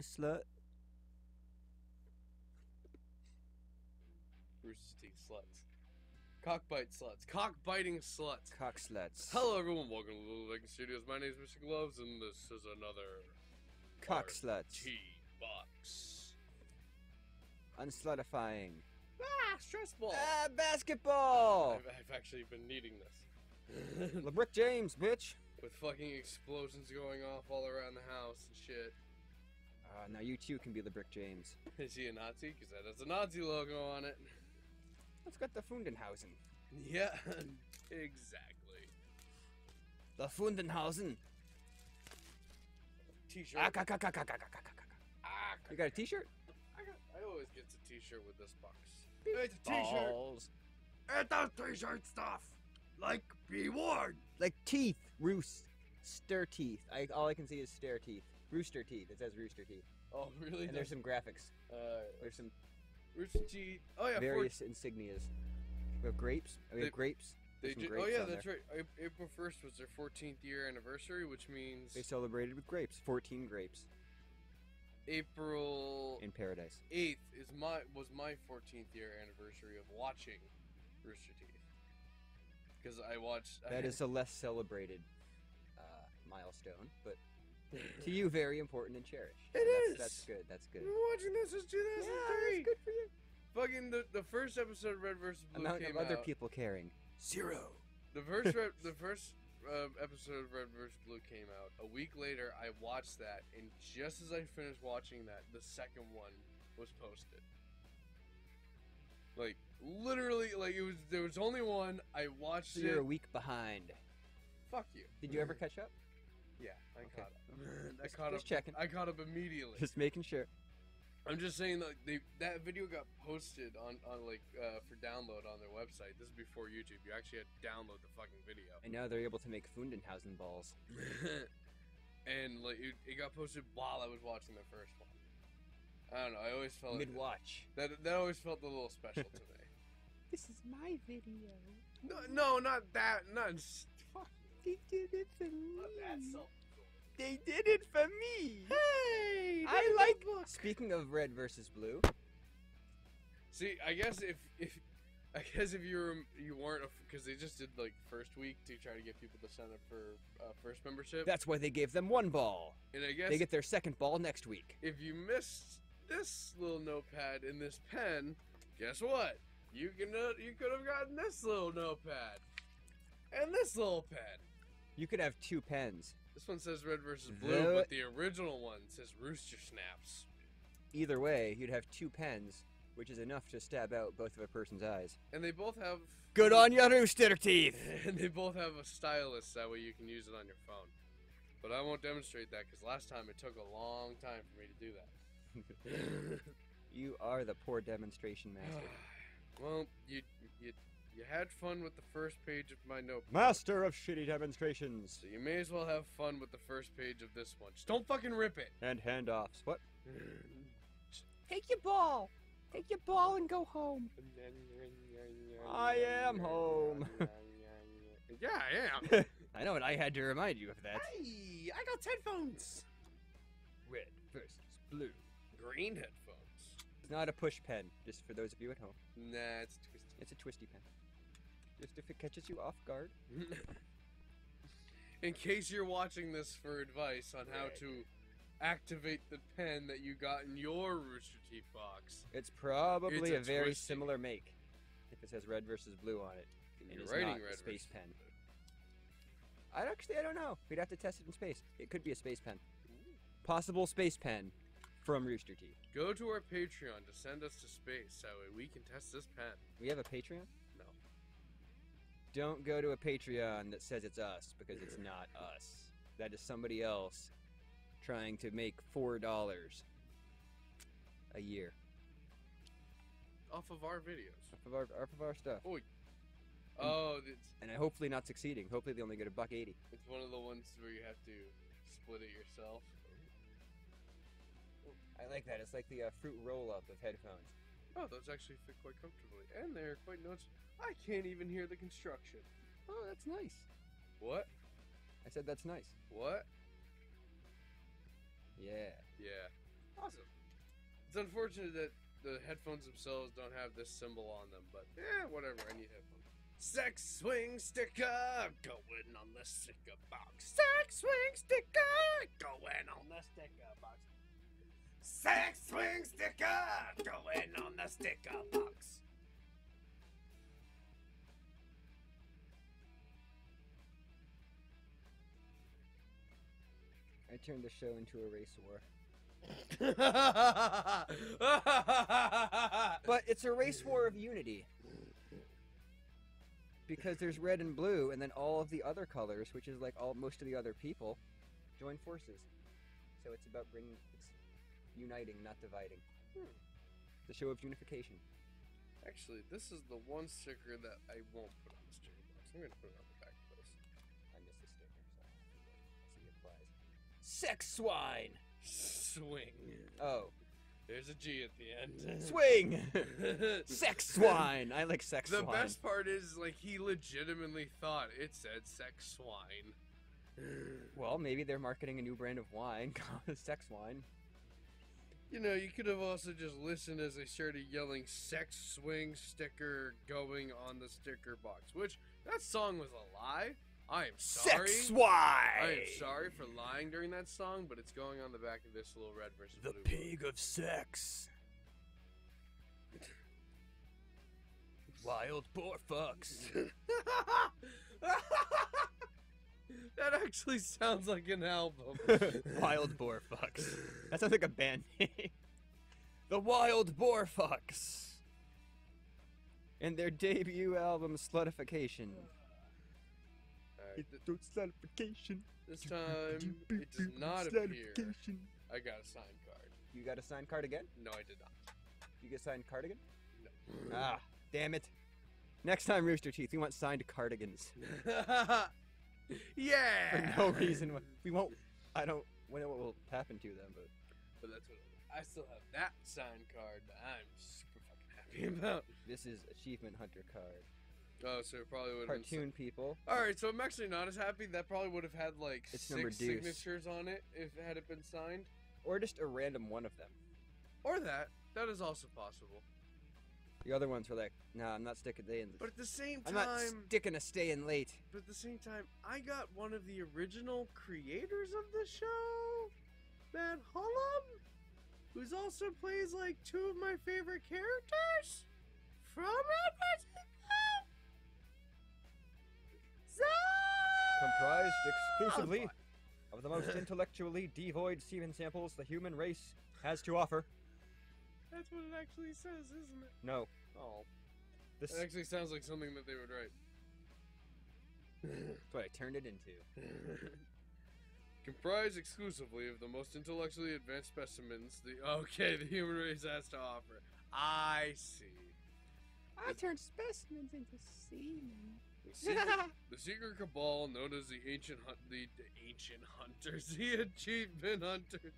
Slut. Rooster Teeth sluts. Cockbite sluts. Cockbiting sluts. Cock sluts. Hello, everyone. Welcome to Little Lincoln Studios. My name is Mr. Gloves, and this is another Cock sluts. T box. Unsluttifying. Ah, stress ball. Ah, basketball! I've, I've actually been needing this. LeBrick James, bitch. With fucking explosions going off all around the house and shit. Uh, now you too can be the Brick James. Is he a Nazi? Because that has a Nazi logo on it. That's got the Fundenhausen. Yeah, exactly. The Fundenhausen. T-shirt. Ah, ah, you got a T-shirt? I, got, I always get a T-shirt with this box. It's a T-shirt. It's a T-shirt stuff. Like be warned. Like teeth, roost, stir teeth. I, all I can see is stare teeth. Rooster teeth. It says rooster teeth. Oh, really? And there's some graphics. uh, There's some Rooster Teeth. Oh yeah, various insignias. We have grapes. We have They- grapes. They ju- oh grapes yeah, on that's right. April first was their 14th year anniversary, which means They celebrated with grapes. 14 grapes April in paradise. 8th is my was my 14th year anniversary of watching Rooster Teeth. Because I watched. I That is a less celebrated uh, milestone, but to you, very important and cherished. It And that's, is. That's good. That's good. I've been watching this since 2003. Yeah, that's good for you. Fucking the, the first episode of Red vs. Blue Amount came of other out. people caring. Zero. The first Red, the first uh, episode of Red vs. Blue came out. A week later, I watched that, and just as I finished watching that, the second one was posted. Like literally, like it was. There was only one. I watched So it. you're a week behind. Fuck you. Did you ever catch up? Yeah, I Okay. caught up. I Just- caught just up. checking. I caught up immediately. Just making sure. I'm just saying that they, that video got posted on, on like uh, for download on their website. This is before YouTube. You actually had to download the fucking video. And now they're able to make Fundenhausen balls. and like it, it got posted while I was watching the first one. I don't know. I always felt Mid watch. that that always felt a little special to me. This is my video. No, no, not that. Not s- fuck. They did it for me. Not that self. They did it for me. Hey, I like. Speaking of red versus blue, See, I guess if if I guess if you were you weren't because they just did like first week to try to get people to sign up for uh, first membership. that's why they gave them one ball. and I guess They get their second ball next week. if you missed this little notepad and this pen, guess what? You can uh, you could have gotten this little notepad and this little pen. You could have two pens. This one says red versus blue, The- but the original one says rooster snaps. Either way, you'd have two pens, which is enough to stab out both of a person's eyes. And they both have Good on ya, rooster teeth. and they both have a stylus that way you can use it on your phone. But I won't demonstrate that because last time it took a long time for me to do that. You are the poor demonstration master. well, you you you had fun with the first page of my notebook. Master of shitty demonstrations So you may as well have fun with the first page of this one. Just don't fucking rip it. and handoffs. What? Take your ball. Take your ball and go home. I am home. Yeah, I am. I know, and I had to remind you of that. Hey, I got headphones. Red versus blue. Green headphones. It's not a push pen, just for those of you at home. Nah, it's twisted. It's a twisty pen. Just if it catches you off guard. In case you're watching this for advice on how to activate the pen that you got in your Rooster Teeth box, It's probably It's a, a very twisty. similar make. If it says red versus blue on it. and It you're is writing not red a space versus pen. I actually I don't know. We'd have to test it in space. It could be a space pen. Possible space pen from Rooster Teeth. Go to our Patreon to send us to space. So that way we can test this pen. We have a Patreon? Don't go to a Patreon that says it's us because it's not us. That is somebody else trying to make four dollars a year Off of our videos. off of our off of our stuff, Oh, it's, and I hopefully not succeeding. Hopefully they only get a buck eighty. it's one of the ones where you have to split it yourself. I like that. It's like the uh, fruit roll up of headphones. Oh, those actually fit quite comfortably. And they're quite noticeable. I can't even hear the construction. Oh, that's nice. What? I said that's nice. What? Yeah. Yeah. Awesome. It's unfortunate that the headphones themselves don't have this symbol on them, but yeah, whatever. I need headphones. Sex swing sticker going on the sticker box. Sex swing sticker going on the sticker box. Sex swing sticker going on the sticker box. I turned the show into a race war. But it's a race war of unity. Because there's red and blue, and then all of the other colors, which is like all most of the other people, join forces. So it's about bringing, it's uniting, not dividing. Hmm. The show of unification. Actually, this is the one sticker that I won't put on the sticker box. I'm gonna put it on the back of this. I missed the sticker, so I'll see it applies. Sex swine. Swing. Oh, There's a G at the end. swing. sex swine. I like sex the swine. best part is, like, he legitimately thought it said sex swine. Well, maybe they're marketing a new brand of wine called sex wine. You know, you could have also just listened as they started yelling sex swing sticker going on the sticker box, which that song was a lie. I am sorry. Sex swine. I am sorry for lying during that song, but it's going on the back of this little red versus The blue. book. pig of sex. Wild boar fucks. that actually sounds like an album. Wild boar fucks. That sounds like a band name. the Wild Boar Fucks. And their debut album, Slutification. Alright, th- Slutification. this time it does not appear. I got a signed card. You got a signed card again? No, I did not. You get signed cardigan? No. Ah, damn it. Next time, Rooster Teeth, we want signed cardigans. yeah. For no reason. We won't. I don't. We know what will happen to them, but But that's what I still have that signed card that I'm super fucking happy about. this is Achievement Hunter card. Oh, so it probably would have been. Cartoon people. All right, so I'm actually not as happy. That probably would have had like It's number six deuce. signatures on it if it had it been signed, Or just a random one of them. or that. That is also possible. The other ones were like, nah, I'm not sticking in. But at the same time, I'm not sticking to staying late. but at the same time, I got one of the original creators of the show, Matt Hullum, who's also plays like two of my favorite characters from Advent Comprised exclusively of the most intellectually devoid semen samples the human race has to offer. That's what it actually says, isn't it? No. Oh, This it actually sounds like something that they would write. That's what I turned it into. Comprised exclusively of the most intellectually advanced specimens the okay the human race has to offer. I see. I turned specimens into semen. The secret, the secret cabal known as the ancient hunt the, the ancient hunters, the achievement hunters,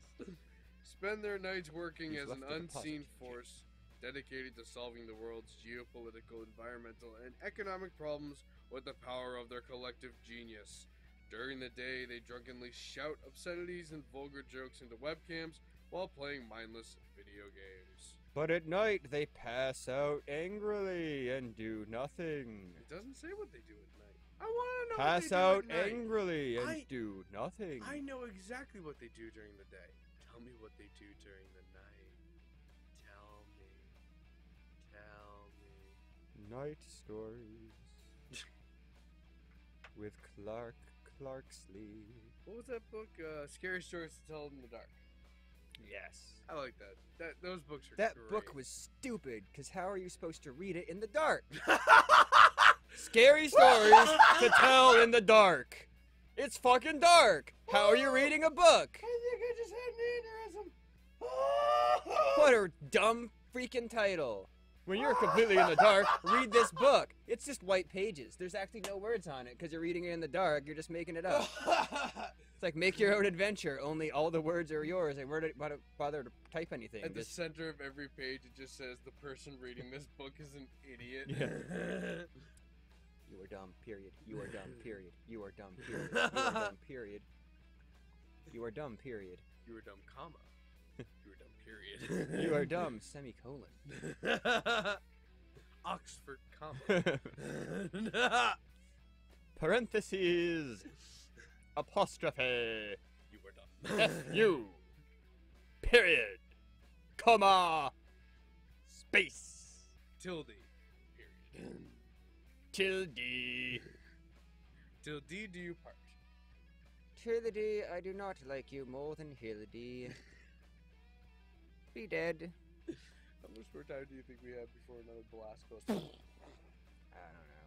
spend their nights working He's as an left the deposit, unseen force dedicated to solving the world's geopolitical, environmental, and economic problems with the power of their collective genius. During the day, they drunkenly shout obscenities and vulgar jokes into webcams while playing mindless video games. But at night they pass out angrily and do nothing. It doesn't say what they do at night. I want to know Pass what they out do at night. angrily and I- do nothing. I know exactly what they do during the day. Tell me what they do during the night. Tell me. Tell me. Night stories with Clark Clarksley. What was that book? Uh, Scary Stories to Tell in the Dark. Yes. I like that. That those books are That great. book was stupid, because how are you supposed to read it in the dark? Scary stories to tell in the dark. It's fucking dark. How are you reading a book? I think I just had an aneurysm. What a dumb freaking title. When you're completely in the dark, read this book. It's just white pages. There's actually no words on it because you're reading it in the dark. You're just making it up. It's like make your own adventure. Only all the words are yours. I wouldn't bother- bother to type anything. At the center of every page, it just says the person reading this book is an idiot. You are dumb. Period. You are dumb. Period. You are dumb. Period. You are dumb. Period. You are dumb. Period. you were dumb, comma. You are dumb, period. You are dumb. Semicolon. Oxford comma. Parentheses. Apostrophe. you were dumb. F U. Period. Comma. Space. Tilde. Period. Tilde. Till D do you part. Tilde, I do not like you more than Hildy. Be dead. How much more time do you think we have before another blast goes? I don't know.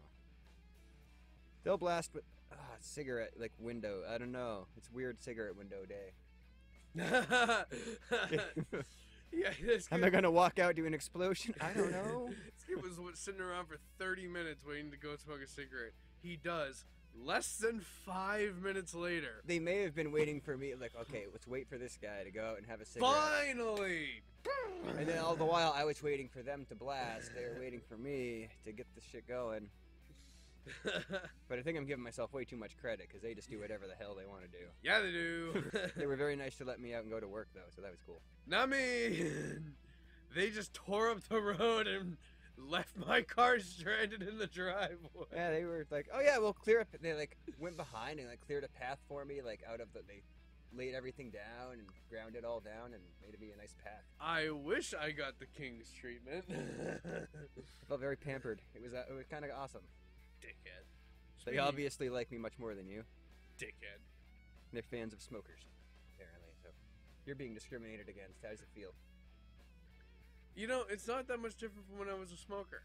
They'll blast with ah cigarette like window. I don't know. It's weird cigarette window day. yeah, this Am kid, I gonna walk out to an explosion? I don't know. kid was sitting around for 30 minutes waiting to go smoke a cigarette. He does. Less than five minutes later. They may have been waiting for me. Like, okay, let's wait for this guy to go out and have a cigarette. Finally! And then all the while, I was waiting for them to blast. They were waiting for me to get the shit going. But I think I'm giving myself way too much credit because they just do whatever the hell they want to do. yeah, they do. They were very nice to let me out and go to work though, so that was cool. Not me. They just tore up the road and left my car stranded in the driveway. Yeah, they were like, "Oh yeah, we'll clear up." They like went behind and like cleared a path for me, like out of the. They laid everything down and ground it all down and made it be a nice path. I wish I got the king's treatment. I felt very pampered. It was uh, it was kind of awesome. Dickhead. They obviously like me much more than you. Dickhead. They're fans of smokers, apparently. So you're being discriminated against. How does it feel? You know, it's not that much different from when I was a smoker.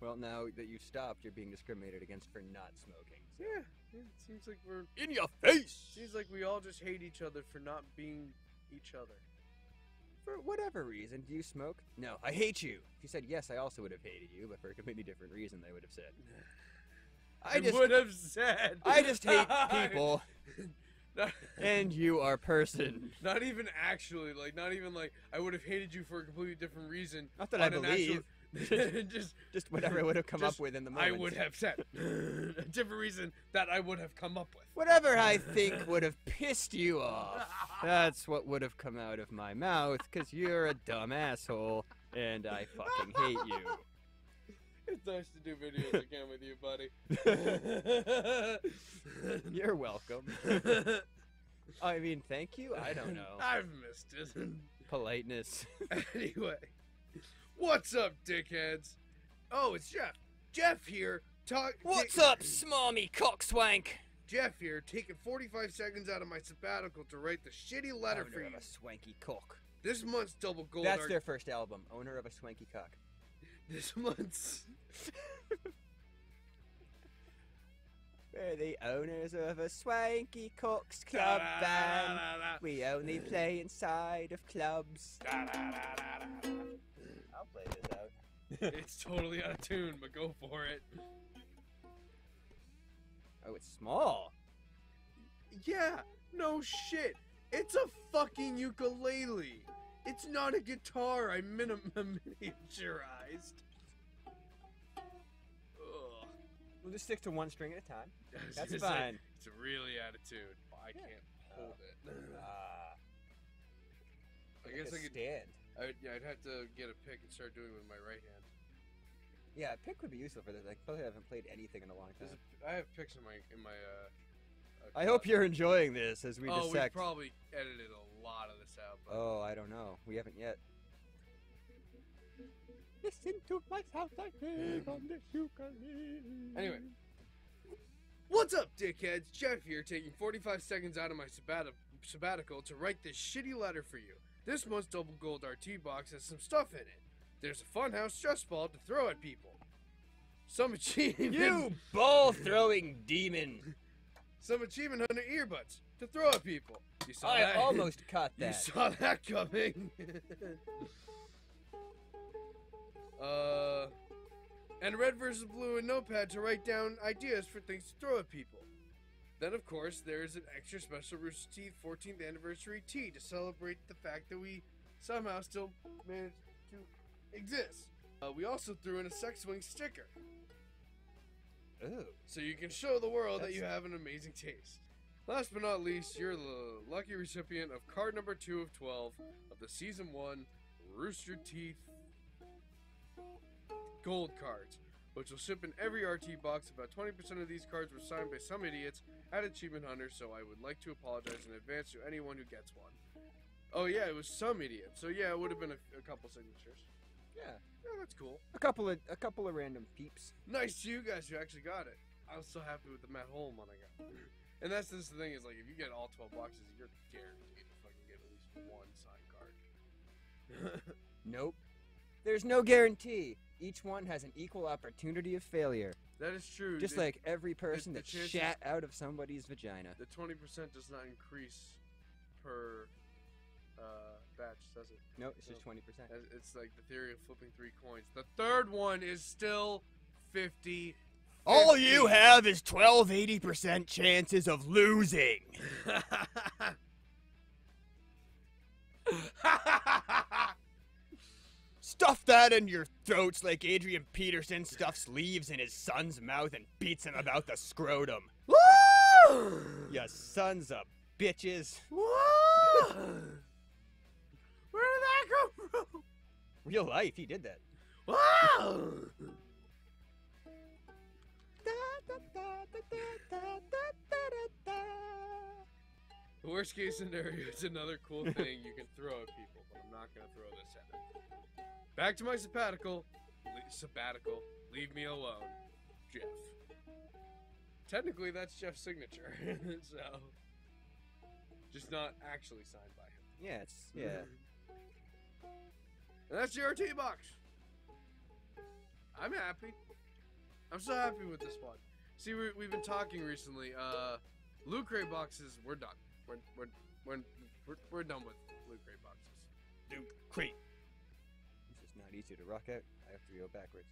Well, now that you stopped, you're being discriminated against for not smoking. So. Yeah, yeah, it seems like we're In your face! seems like we all just hate each other for not being each other. For whatever reason, do you smoke? No, I hate you. If you said yes, I also would have hated you, but for a completely different reason, they would have said. I just, would have said. I just hate people, not, and you are person. not even actually, like, not even like I would have hated you for a completely different reason. Not that I believe, actual- just just whatever I would have come up with in the moment. I would have said a different reason that I would have come up with. Whatever I think would have pissed you off. That's what would have come out of my mouth, because you're a dumb asshole, and I fucking hate you. It's nice to do videos again with you, buddy. You're welcome. I mean, thank you? I don't know. I've missed it. Politeness. anyway, what's up, dickheads? Oh, it's Jeff. Jeff here. Talk. What's up, smarmy cockswank? Jeff here, taking 45 seconds out of my sabbatical to write the shitty letter for Owner you. of a swanky cock. This month's double gold. That's their first album, Owner of a Swanky Cock. This month's. We're the owners of a Swanky Cocks Club band. We only mm. play inside of clubs. I'll play this out. it's totally out of tune, but go for it. Oh, it's small. Yeah, no shit. It's a fucking ukulele. It's not a guitar. I minim- miniaturized. We'll just stick to one string at a time. That's gonna say, fine. it's a really attitude. I Yeah. can't hold it. Ah. I like guess I could. stand. I, yeah, I'd have to get a pick and start doing it with my right hand. Yeah, a pick would be useful for this. I probably haven't played anything in a long time. A, I have picks in my in my. Uh, uh, I hope you're enjoying this as we oh, we probably edited a lot of this out. But Oh, I don't know. We haven't yet. Listen to my sound I make on this ukulele. Anyway. What's up, dickheads? Jeff here, taking 45 seconds out of my sabbati- sabbatical to write this shitty letter for you. This month's double gold RT box has some stuff in it. There's a Funhaus stress ball to throw at people. Some achievement. you ball throwing demon! Some achievement hunter earbuds to throw at people. You saw I that? almost caught that. You saw that coming. uh, and red versus blue and notepad to write down ideas for things to throw at people. Then, of course, there's an extra special Rooster Teeth 14th anniversary tea to celebrate the fact that we somehow still managed to exist. Uh, we also threw in a sex swing sticker, Ooh. so you can show the world that That's- you have an amazing taste. Last but not least, you're the lucky recipient of card number two of 12 of the season one Rooster Teeth gold cards, which will ship in every RT box. About 20% of these cards were signed by some idiots at Achievement Hunter, so I would like to apologize in advance to anyone who gets one. Oh, yeah, it was some idiot. So, yeah, it would have been a, a couple signatures. Yeah. Yeah, that's cool. A couple of a couple of random peeps. Nice to you guys who actually got it. I was so happy with the Matt Hullum one I got. And that's this the thing is like if you get all twelve boxes, you're guaranteed to fucking get at least one signed card. Nope. There's no guarantee. Each one has an equal opportunity of failure. that is true. Just The- like every person the that chances- shat out of somebody's vagina. the twenty percent does not increase per uh, batch, does it? No, it's just 20%. It's like the theory of flipping three coins. The third one is still fifty. All you have is 12 80% chances of losing. that in your throats like Adrian Peterson stuffs leaves in his son's mouth and beats him about the scrotum. You sons of bitches. Where did that come from? Real life, he did that. Wow! The worst case scenario is another cool thing you can throw at people, but I'm not gonna throw this at them. Back to my sabbatical. Le- sabbatical. Leave me alone, Jeff. Technically, that's Jeff's signature, so just not actually signed by him. Yes. yeah. And that's your RT box. I'm happy. I'm so happy with this one. See, we, we've been talking recently. Uh, crate boxes, we're done. We're, we're, we're, we're, we're done with loot crate boxes. Dude, great. This is not easy to rock out. I have to go backwards.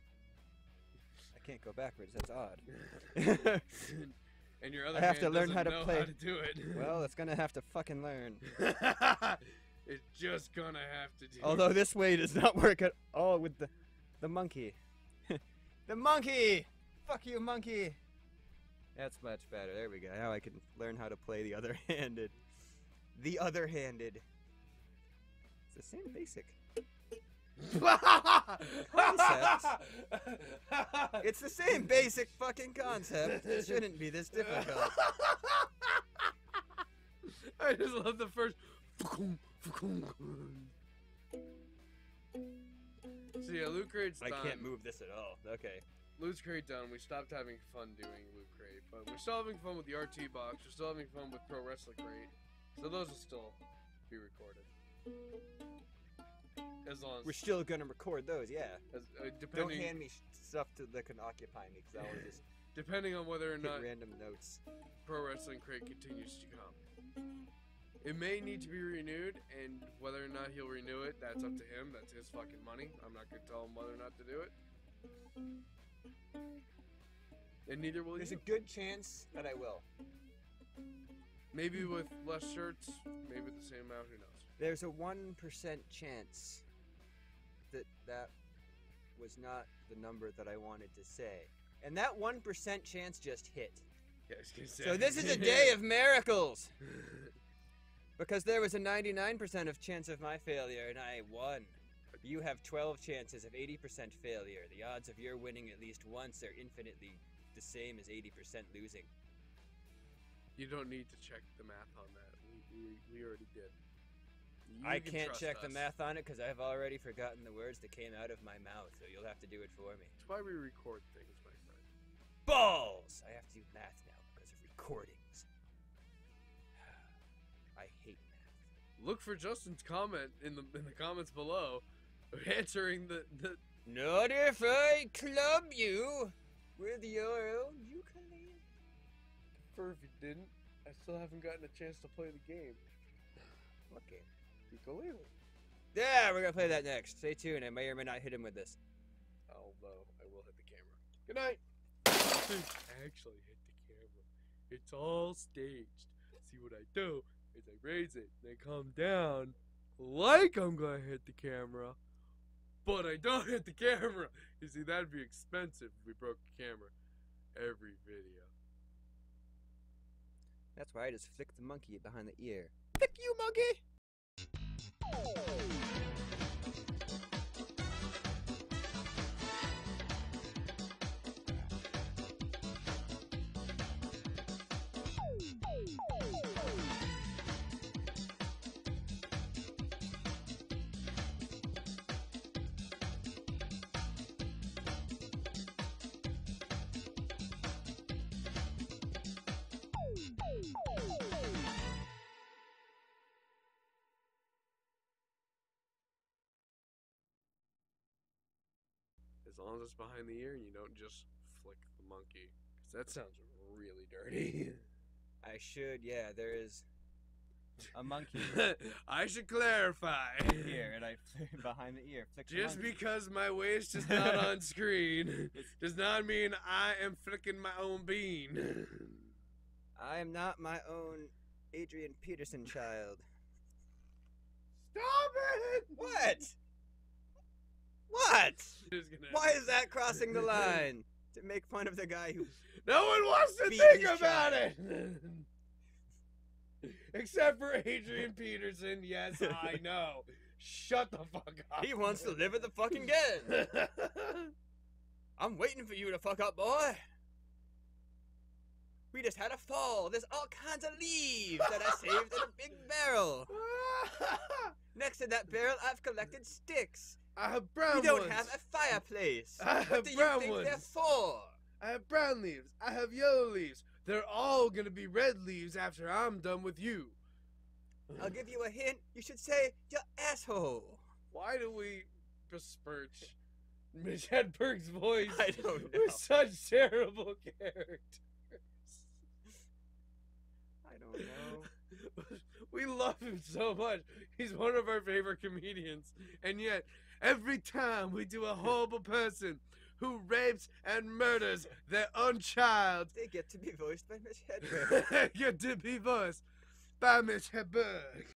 I can't go backwards. That's odd. and your other I have to hand learn how doesn't to know play- how to do it. well, it's gonna have to fucking learn. it's just gonna have to do. Although this way does not work at all with the the monkey. the monkey! Fuck you, monkey! That's much better. There we go. Now I can learn how to play the other handed. The other handed. It's the same basic. It's the same basic fucking concept. It shouldn't be this difficult. I just love the first. So yeah, I can't move this at all. Okay. Loot crate done. We stopped having fun doing loot crate, but we're still having fun with the RT box. We're still having fun with pro wrestling crate. So those will still be recorded. As long as, We're still gonna record those, yeah. as, uh, Don't hand me stuff to, that can occupy me, because I'll just depending on whether or not random notes. Pro Wrestling Crate continues to come. It may need to be renewed, and whether or not he'll renew it, that's up to him. That's his fucking money. I'm not gonna tell him whether or not to do it. And neither will There's a good chance that I will. Maybe with less shirts, maybe with the same amount. Who knows? There's a one percent chance that that was not the number that I wanted to say, and that one percent chance just hit. Yeah, I was gonna say. So this is a day of miracles because there was a 99% of chance of my failure and I won. You have 12 chances of 80% failure. The odds of your winning at least once are infinitely the same as 80% losing. you don't need to check the math on that. We, we, we already did. You I can can't trust check the math on it because I've already forgotten the words that came out of my mouth, so you'll have to do it for me. That's why we record things, my friend. Balls! I have to do math now because of recordings. I hate math. Look for Justin's comment in the in the comments below, answering the the Not if I club you with your own ukulele. prefer if you didn't. I still haven't gotten a chance to play the game. Okay. Ukulele. Yeah, we're gonna play that next. Stay tuned. I may or may not hit him with this. Although I will hit the camera. Good night. I actually hit the camera. It's all staged. See what I do is I raise it, then come down, like I'm gonna hit the camera, but I don't hit the camera. You see, that'd be expensive if we broke the camera every video. That's why I just flicked the monkey behind the ear. Flick you, monkey! As long as it's behind the ear and you don't just flick the monkey. 'Cause that sounds really dirty. I should, yeah, there is a monkey I should clarify. here, and I behind the ear. Flick Just because my waist is not on screen does not mean I am flicking my own bean. I am not my own Adrian Peterson child. Stop it! What? What? Why is that crossing the line? To make fun of the guy who. No one wants to think about child. it! Except for Adrian Peterson, yes, I know. Shut the fuck up. He wants to live in the fucking game. I'm waiting for you to fuck up, boy. We just had a fall. There's all kinds of leaves that I saved in a big barrel. Next to that barrel, I've collected sticks. I have brown We don't ones. have a fireplace. I have What do you think ones. they're for? I have brown leaves. I have yellow leaves. They're all gonna be red leaves after I'm done with you. I'll give you a hint. You should say your asshole. Why do we besmirch Mitch Hedberg's voice I don't know. with such terrible characters? I don't know. We love him so much. He's one of our favorite comedians. And yet, every time we do a horrible person who rapes and murders their own child, They get to be voiced by Mitch Hedberg. get to be voiced by Mitch Hedberg.